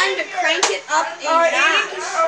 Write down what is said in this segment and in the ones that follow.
time to crank it up and down.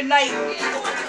Good night.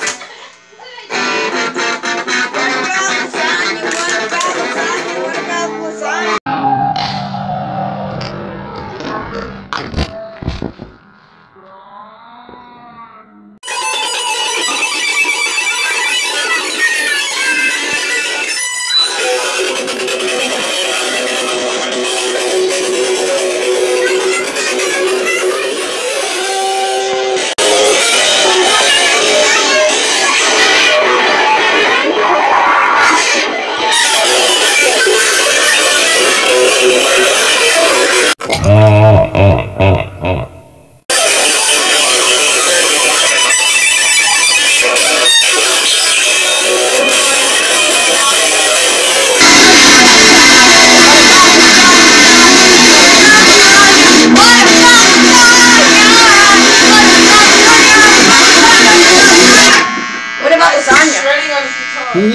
同